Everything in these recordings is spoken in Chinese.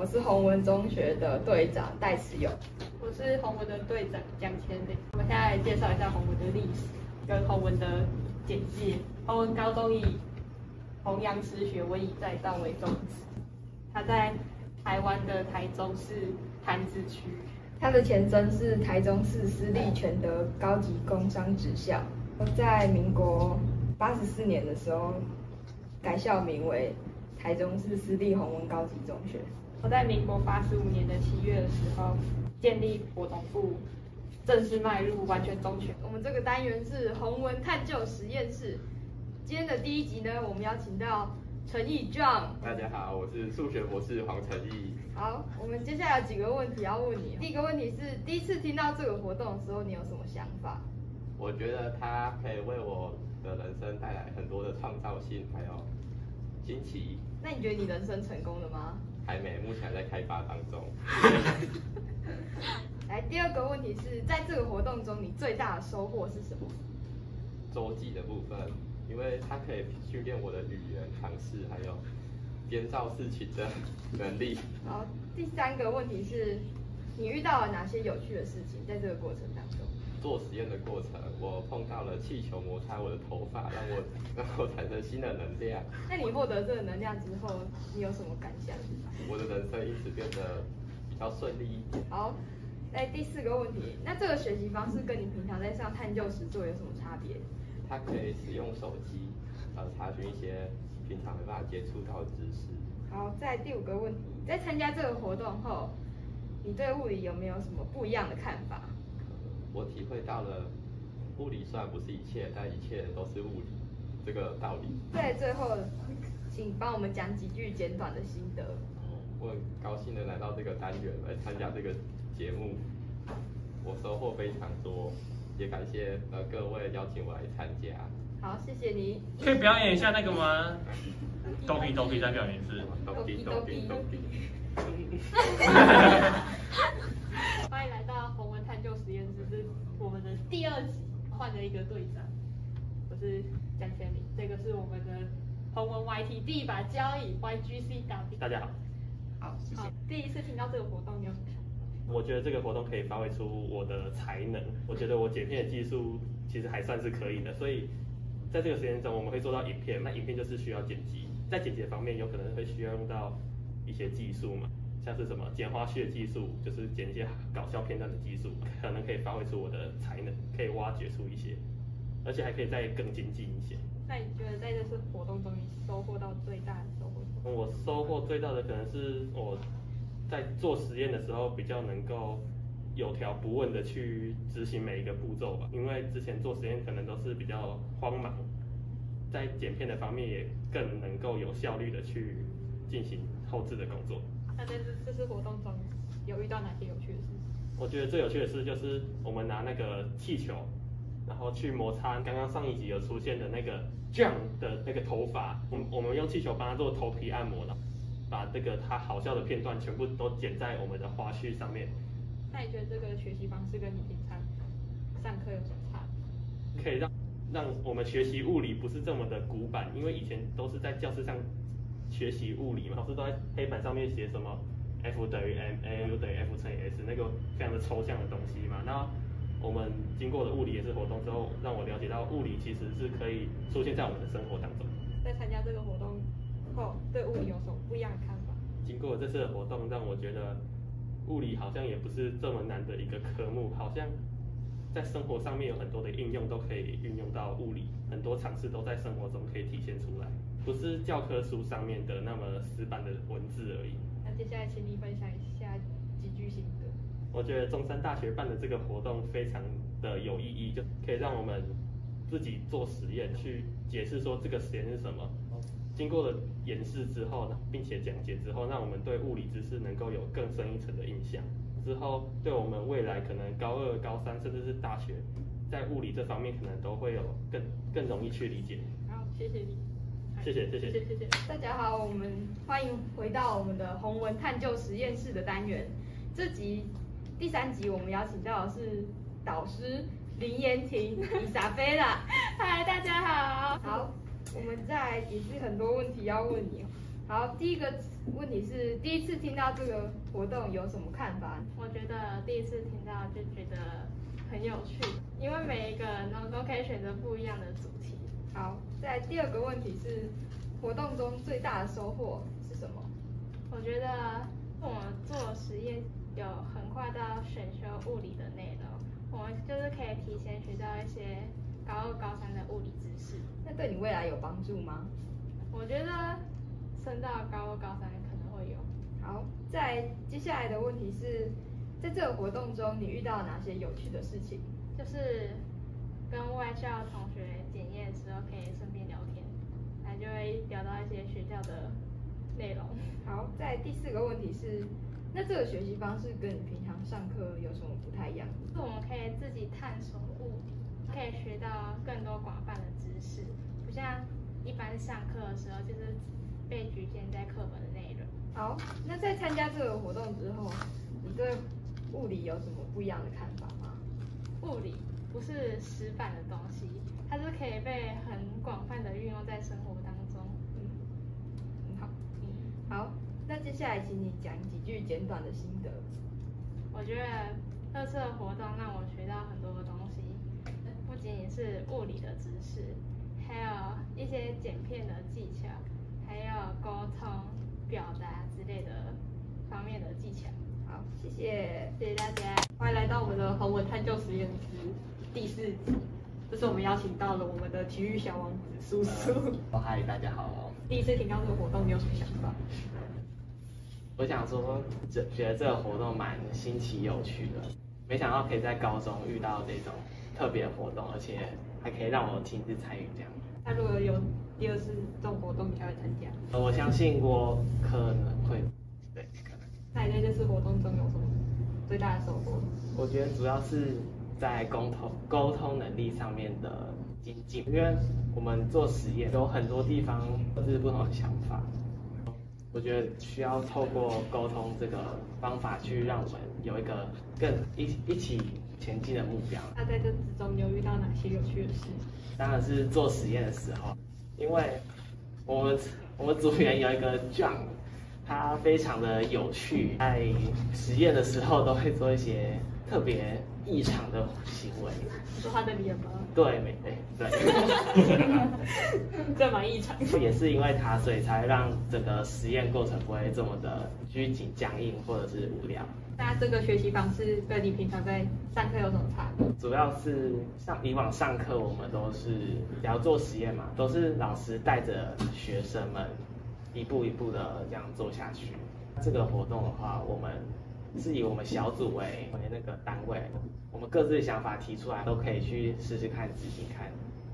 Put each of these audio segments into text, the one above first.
我是洪文中学的队长戴慈勇。我是洪文的队长江千里。我们现在来介绍一下洪文的历史跟洪文的简介。洪文高中以弘扬师学、文以载道为宗旨。他在台湾的台中市潭子区。他的前身是台中市私立全德高级工商职校。在民国八十四年的时候，改校名为台中市私立洪文高级中学。我在民国八十五年的七月的时候，建立活动部，正式迈入完全中学。我们这个单元是洪文探究实验室。今天的第一集呢，我们邀请到陈义壮。大家好，我是数学博士黄陈义。好，我们接下来有几个问题要问你。第一个问题是，第一次听到这个活动的时候，你有什么想法？我觉得它可以为我的人生带来很多的创造性，还有惊奇。那你觉得你人生成功了吗？还没，目前还在开发当中。来，第二个问题是在这个活动中，你最大的收获是什么？周记的部分，因为它可以训练我的语言、尝试，还有编造事情的能力。好，第三个问题是，你遇到了哪些有趣的事情在这个过程当中？做实验的过程，我碰到了气球摩擦我的头发，让我让我产生新的能量。那你获得这个能量之后，你有什么感想？我的人生因此变得比较顺利一点。好，来第四个问题，那这个学习方式跟你平常在上探究实作有什么差别？它可以使用手机，呃，查询一些平常没办法接触到的知识。好，在第五个问题，在参加这个活动后，你对物理有没有什么不一样的看法？我体会到了，物理虽然不是一切，但一切都是物理这个道理。在最后，请帮我们讲几句简短的心得。我很高兴的来到这个单元来参加这个节目，我收获非常多，也感谢呃各位邀请我来参加。好，谢谢你。可以表演一下那个吗？逗比逗比再表演一次。逗比逗比逗比。欢迎来到洪文探究实验室，是我们的第换了一个队长，我是江千明，这个是我们的红文 YT 第一把交椅 YGCW。大家好。好，谢谢。第一次听到这个活动，你有什么想法？我觉得这个活动可以发挥出我的才能，我觉得我剪片的技术其实还算是可以的，所以在这个时间中，我们会做到影片，那影片就是需要剪辑，在剪辑方面有可能会需要用到一些技术嘛。像是什么剪花絮的技术，就是剪一些搞笑片段的技术，可能可以发挥出我的才能，可以挖掘出一些，而且还可以再更精进一些。那你觉得在这次活动中，你收获到最大的收获？我收获最大的可能是我在做实验的时候，比较能够有条不紊的去执行每一个步骤吧。因为之前做实验可能都是比较慌忙，在剪片的方面也更能够有效率的去进行后置的工作。那在这这次活动中，有遇到哪些有趣的事情？我觉得最有趣的事就是我们拿那个气球，然后去摩擦刚刚上一集有出现的那个 John 的那个头发，我我们用气球帮他做头皮按摩了，把这个他好笑的片段全部都剪在我们的花絮上面。那你觉得这个学习方式跟你平常上课有什么差？可以让让我们学习物理不是这么的古板，因为以前都是在教室上。学习物理嘛，老师都在黑板上面写什么 F 等于 ma，U 等于 F 乘以 s，那个非常的抽象的东西嘛。那我们经过了物理也是活动之后，让我了解到物理其实是可以出现在我们的生活当中。在参加这个活动后，对物理有什么不一样的看法？经过这次的活动，让我觉得物理好像也不是这么难的一个科目，好像在生活上面有很多的应用都可以运用到物理，很多尝试都在生活中可以体现出来。不是教科书上面的那么死板的文字而已。那接下来请你分享一下几句心得。我觉得中山大学办的这个活动非常的有意义，就可以让我们自己做实验，去解释说这个实验是什么。经过了演示之后呢，并且讲解之后，让我们对物理知识能够有更深一层的印象。之后对我们未来可能高二、高三甚至是大学，在物理这方面可能都会有更更容易去理解。好，谢谢你。谢谢谢谢谢谢。大家好，我们欢迎回到我们的红文探究实验室的单元。这集第三集，我们邀请到的是导师林妍婷、伊莎菲拉。嗨，大家好。好，我们在也是很多问题要问你。好，第一个问题是第一次听到这个活动有什么看法？我觉得第一次听到就觉得很有趣，因为每一个人呢都可以选择不一样的主题。好，在第二个问题是活动中最大的收获是什么？我觉得我们做实验有横跨到选修物理的内容，我们就是可以提前学到一些高二、高三的物理知识。那对你未来有帮助吗？我觉得升到高二、高三可能会有。好，在接下来的问题是，在这个活动中你遇到了哪些有趣的事情？就是跟外校同学检验的时候可以顺便聊天，那就会聊到一些学校的内容。好，在第四个问题是，那这个学习方式跟你平常上课有什么不太一样？是我们可以自己探索物理，可以学到更多广泛的知识，不像一般上课的时候就是被局限在课本的内容。好，那在参加这个活动之后，你对物理有什么不一样的看法吗？物理不是死板的东西，它是可以被很广泛的运用在生活当中。嗯，很好。嗯，好，那接下来请你讲几句简短的心得。我觉得这次的活动让我学到很多的东西，不仅仅是物理的知识，还有一些剪片的技巧，还有沟通、表达之类的方面的技巧。好，谢谢。谢谢大家。欢迎来到我们的红文探究实验室第四集。这是我们邀请到了我们的体育小王子叔叔。哦，嗨，大家好。第一次听到这个活动，你有什么想法？我想说，这觉得这个活动蛮新奇有趣的，没想到可以在高中遇到这种特别活动，而且还可以让我亲自参与这样。那如果有第二次这种活动，你还会参加？呃，我相信我可能会，对，可能。那你在这次活动中有什么最大的收获？我觉得主要是在沟通沟通能力上面的精进，因为我们做实验有很多地方都是不同的想法，我觉得需要透过沟通这个方法去让我们有一个更一一起前进的目标。那在这之中，你有遇到哪些有趣的事？当然是做实验的时候，因为我们我们组员有一个 John，他非常的有趣，在实验的时候都会做一些特别异常的行为。你说他的脸吗？对，没对对，这蛮异常。也是因为他，所以才让整个实验过程不会这么的拘谨、僵硬或者是无聊。那这个学习方式跟你平常在上课有什么差别？主要是上以往上课我们都是只要做实验嘛，都是老师带着学生们一步一步的这样做下去。这个活动的话，我们是以我们小组为为那个单位，我们各自的想法提出来，都可以去试试看、执行看，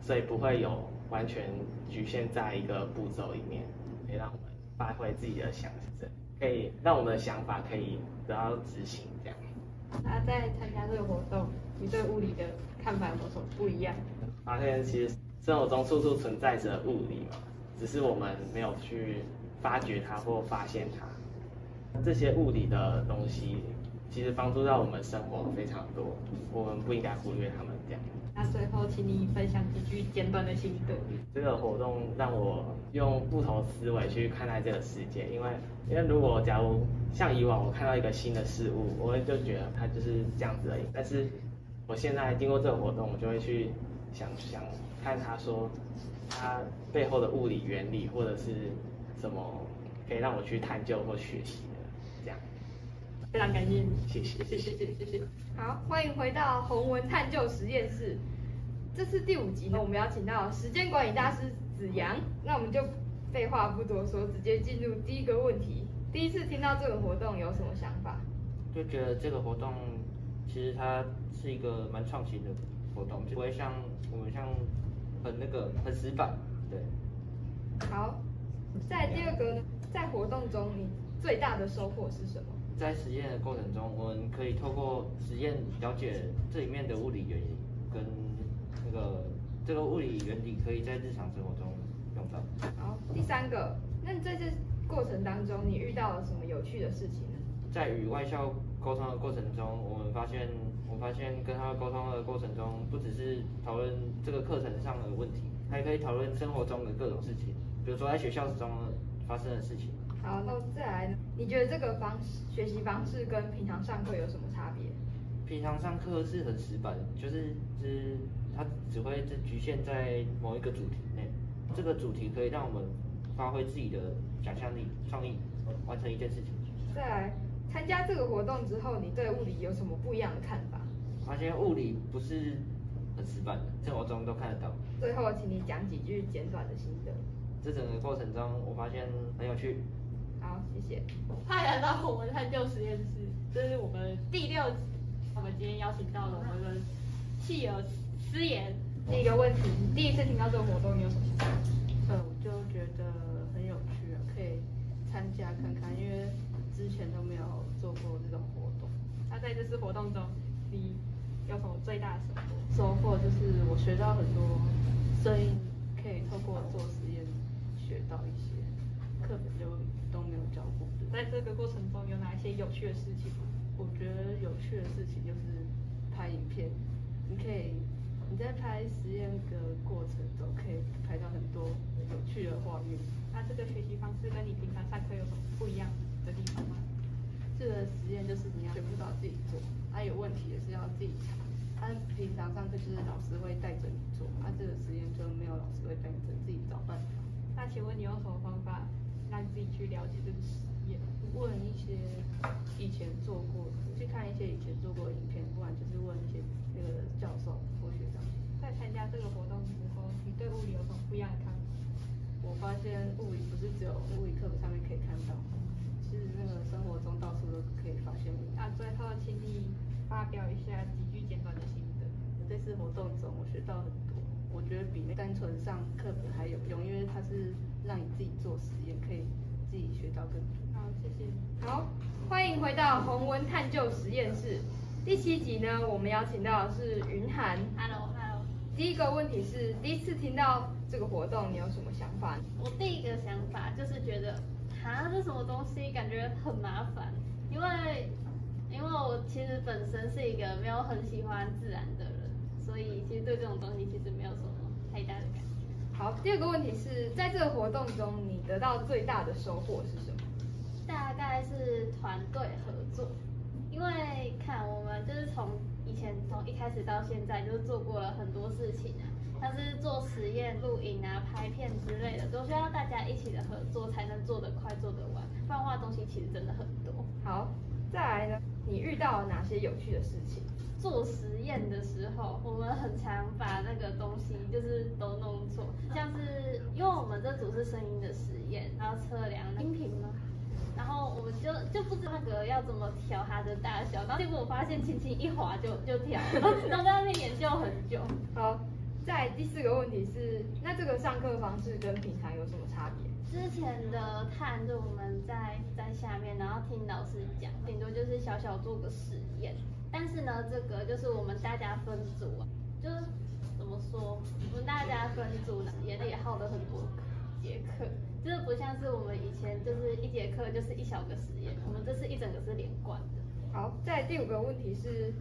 所以不会有完全局限在一个步骤里面，可以让我们发挥自己的想象，可以让我们的想法可以得到执行这样。那在参加这个活动，你对物理的看法有什么不一样？发现其实生活中处处存在着物理嘛，只是我们没有去发掘它或发现它。这些物理的东西其实帮助到我们生活非常多，我们不应该忽略它们这样。那最后，请你分享几句简短的心得。这个活动让我用不同思维去看待这个世界，因为因为如果假如像以往我看到一个新的事物，我会就觉得它就是这样子而已。但是我现在经过这个活动，我就会去想想看他说他背后的物理原理或者是什么可以让我去探究或学习的，这样。非常感谢你，谢谢，谢谢，谢谢，谢谢。好，欢迎回到红文探究实验室，这是第五集呢，我们邀请到时间管理大师子阳，那我们就废话不多说，直接进入第一个问题。第一次听到这个活动有什么想法？就觉得这个活动其实它是一个蛮创新的活动，就不会像我们像很那个很死板，对。好，在第二个呢，在活动中你最大的收获是什么？在实验的过程中，我们可以透过实验了解这里面的物理原理，跟那个这个物理原理可以在日常生活中用到。好，第三个，那你在这过程当中你遇到了什么有趣的事情呢？在与外校沟通的过程中，我们发现，我发现跟他们沟通的过程中，不只是讨论这个课程上的问题，还可以讨论生活中的各种事情，比如说在学校中发生的事情。好，那再来呢？你觉得这个方式学习方式跟平常上课有什么差别？平常上课是很死板，就是是它只会是局限在某一个主题内，这个主题可以让我们发挥自己的想象力、创意，完成一件事情。再来，参加这个活动之后，你对物理有什么不一样的看法？发现物理不是很死板的，生活中都看得到。最后，请你讲几句简短的心得。这整个过程中，我发现很有趣。好，谢谢。欢迎来到我们探究实验室，这是我们第六集。我们今天邀请到了我们的企鹅思妍。第一个问题，你第一次听到这个活动，你有什么想法？呃，我就觉得很有趣啊，可以参加看看，因为之前都没有做过这种活动。那在这次活动中，你有什么最大的收获？收获就是我学到很多声音，可以透过做实验学到一些课本就都没有教过的。在这个过程中有哪一些有趣的事情？我觉得有趣的事情就是拍影片，你可以你在拍实验的过程中可以拍到很多有趣的画面。那这个学习方式跟你平常上课有什么不一样的地方吗？这个实验就是你要全部都要自己做，啊有问题也是要自己查。啊平常上课就是老师会带着你做，啊这个实验就没有老师会带着，自己找办法。那请问你用什么方法让自己去了解这个实验？问一些以前做过的，去看一些以前做过的影片，不然就是问一些那个教授或学长。在参加这个活动之后，你对物理有什么不一样的看法？我发现物理不是只有物理课本上面可以看到，是那个生活中到处都可以发现物理。那最后，请你发表一下几句简短的心得。这次活动中我学到很多，我觉得比单纯上课本还有用，因为它是让你自己做实验，可以自己学到更多。好，谢谢。好，欢迎回到红文探究实验室。第七集呢，我们邀请到的是云涵。Hello，Hello。第一个问题是，第一次听到这个活动，你有什么想法？我第一个想法就是觉得，啊，这什么东西，感觉很麻烦，因为因为我其实本身是一个没有很喜欢自然的人，所以其实对这种东西其实没有什么太大的感觉。好，第二个问题是在这个活动中，你得到最大的收获是什么？大概是团队合作，因为看我们就是从开始到现在，就是做过了很多事情啊，像是做实验、录影啊、拍片之类的，都需要大家一起的合作才能做得快、做得完，不然的话东西其实真的很多。好，再来呢，你遇到了哪些有趣的事情？做实验的时候，我们很常把那个东西就是都弄错，像是因为我们这组是声音的实验，然后测量音频嘛，然后我们就就不知道那个要怎么调它的大小，然后结果我发现轻轻一划就就调了，然后在那边研究很久。好，再第四个问题是，那这个上课方式跟平常有什么差别？之前的探就我们在在下面，然后听老师讲，顶多就是小小做个实验。但是呢，这个就是我们大家分组，就是怎么说，我们大家分组实验也耗了很多节课，就是不像是我们以前就是一节课就是一小个实验，我们这是一整个是连贯的。好，再来第五个问题是，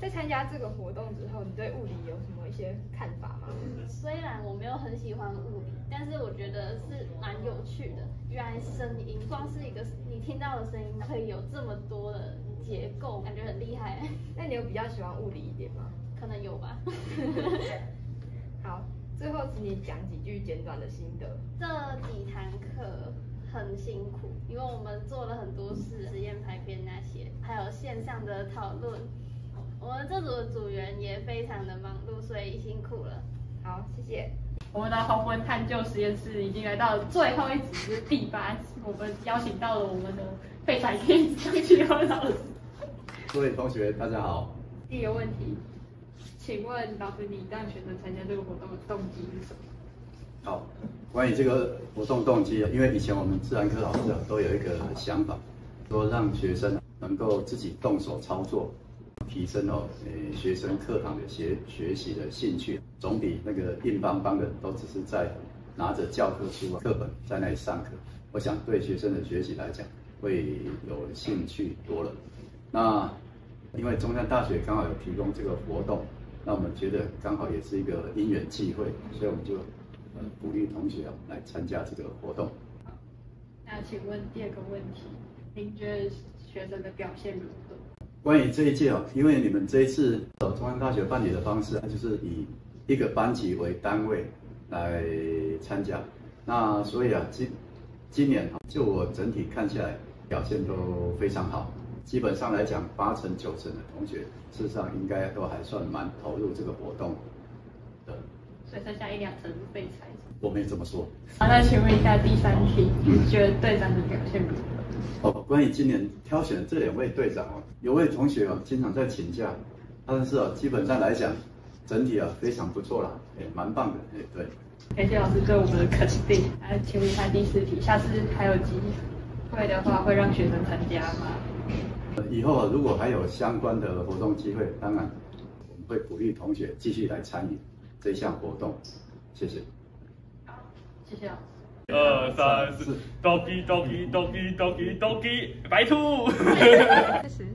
在参加这个活动之后，你对物理有什么一些看法吗？虽然我没有很喜欢物理，但是我觉得是蛮有趣的。原来声音，光是一个你听到的声音可以有这么多的结构，感觉很厉害。那你有比较喜欢物理一点吗？可能有吧。好，最后请你讲几句简短的心得。这几堂课很辛苦，因为我们做了很多事，实验排片那些，还有线上的讨论。我们这组的组员也非常的忙碌，所以辛苦了。好，谢谢。我们的红文探究实验室已经来到最后一集，是第八集。我们邀请到了我们的废材片张启和老师。各位同学，大家好。第一个问题，请问老师，你让学生参加这个活动的动机是什么？好，关于这个活动动机啊，因为以前我们自然科老师啊都有一个想法，说让学生能够自己动手操作，提升哦呃学生课堂的学学习的兴趣，总比那个硬邦邦的都只是在拿着教科书啊、课本在那里上课，我想对学生的学习来讲会有兴趣多了。那因为中山大学刚好有提供这个活动，那我们觉得刚好也是一个因缘际会，所以我们就呃鼓励同学啊来参加这个活动。那请问第二个问题，您觉得学生的表现如何？关于这一届哦，因为你们这一次呃中央大学办理的方式，它就是以一个班级为单位来参加，那所以啊，今今年就我整体看下来表现都非常好，基本上来讲八成九成的同学，事实上应该都还算蛮投入这个活动的，所以剩下一两成是废材。我没有这么说。好，那请问一下第三题，你觉得队长的表现如何？哦，关于今年挑选的这两位队长哦，有位同学哦经常在请假，但是哦基本上来讲，整体啊非常不错啦，哎蛮棒的，哎对。感谢老师对我们的肯定。来，请问一下第四题，下次还有机会的话，会让学生参加吗？呃以后啊如果还有相关的活动机会，当然我们会鼓励同学继续来参与这项活动，谢谢。谢谢老师。二三四，doki doki doki doki doki，白兔。开始。